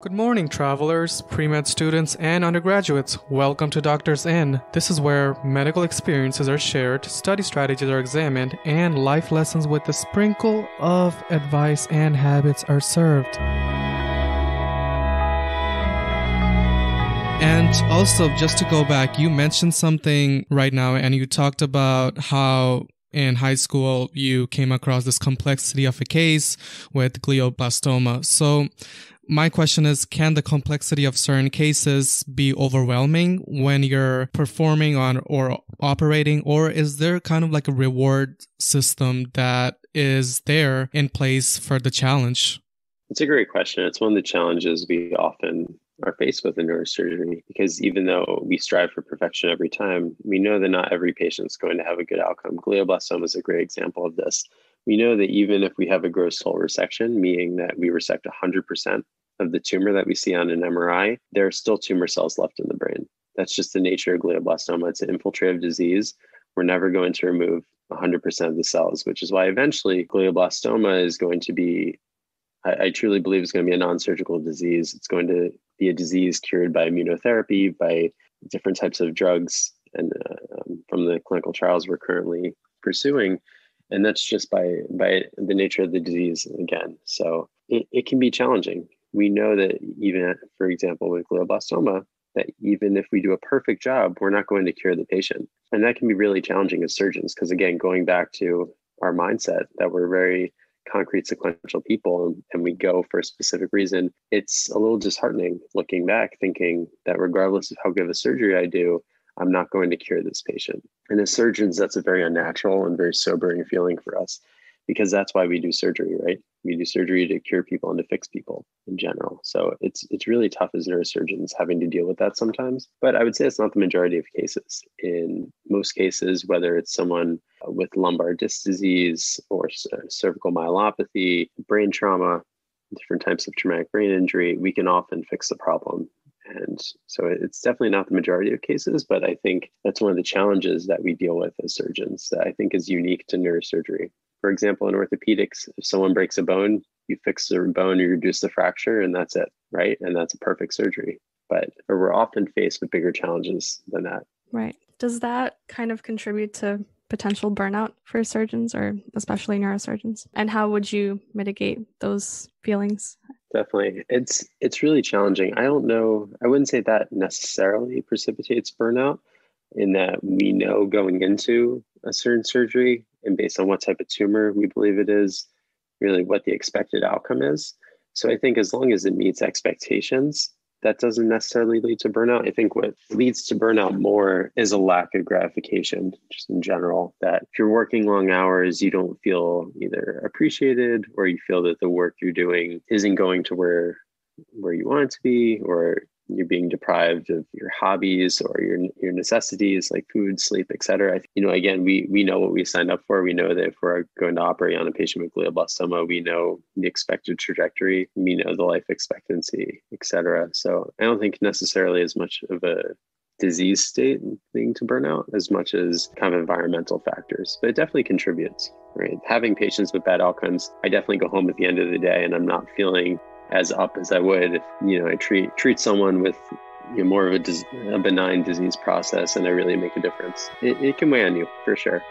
Good morning, travelers, pre med students, and undergraduates. Welcome to Doctor's Inn. This is where medical experiences are shared, study strategies are examined, and life lessons with a sprinkle of advice and habits are served. And also, just to go back, you mentioned something right now, and you talked about how in high school you came across this complexity of a case with glioblastoma. So, my question is can the complexity of certain cases be overwhelming when you're performing on or operating or is there kind of like a reward system that is there in place for the challenge? It's a great question. It's one of the challenges we often are faced with in neurosurgery because even though we strive for perfection every time we know that not every patient is going to have a good outcome. Glioblastoma is a great example of this. We know that even if we have a gross total resection, meaning that we resect 100% of the tumor that we see on an MRI, there are still tumor cells left in the brain. That's just the nature of glioblastoma. It's an infiltrative disease. We're never going to remove 100% of the cells, which is why eventually glioblastoma is going to be, I, I truly believe, it's going to be a non surgical disease. It's going to be a disease cured by immunotherapy, by different types of drugs, and uh, from the clinical trials we're currently pursuing. And that's just by by the nature of the disease again. So it, it can be challenging we know that even, for example, with glioblastoma, that even if we do a perfect job, we're not going to cure the patient. And that can be really challenging as surgeons, because again, going back to our mindset that we're very concrete sequential people and we go for a specific reason, it's a little disheartening looking back, thinking that regardless of how good of a surgery I do, I'm not going to cure this patient. And as surgeons, that's a very unnatural and very sobering feeling for us because that's why we do surgery, right? We do surgery to cure people and to fix people in general. So it's it's really tough as neurosurgeons having to deal with that sometimes. But I would say it's not the majority of cases. In most cases, whether it's someone with lumbar disc disease or uh, cervical myelopathy, brain trauma, different types of traumatic brain injury, we can often fix the problem and so it's definitely not the majority of cases, but I think that's one of the challenges that we deal with as surgeons that I think is unique to neurosurgery. For example, in orthopedics, if someone breaks a bone, you fix the bone, you reduce the fracture, and that's it, right? And that's a perfect surgery. But we're often faced with bigger challenges than that. Right. Does that kind of contribute to potential burnout for surgeons or especially neurosurgeons? And how would you mitigate those feelings? Definitely. It's it's really challenging. I don't know, I wouldn't say that necessarily precipitates burnout in that we know going into a certain surgery and based on what type of tumor we believe it is, really what the expected outcome is. So I think as long as it meets expectations, that doesn't necessarily lead to burnout. I think what leads to burnout more is a lack of gratification, just in general. That if you're working long hours, you don't feel either appreciated or you feel that the work you're doing isn't going to where where you want it to be, or you're being deprived of your hobbies or your your necessities like food, sleep, etc. You know, again, we we know what we signed up for. We know that if we're going to operate on a patient with glioblastoma, we know the expected trajectory, we know the life expectancy, etc. So I don't think necessarily as much of a disease state thing to burnout as much as kind of environmental factors, but it definitely contributes. Right, having patients with bad outcomes, I definitely go home at the end of the day and I'm not feeling as up as I would if you know I treat treat someone with you know, more of a, a benign disease process and I really make a difference. It, it can weigh on you for sure.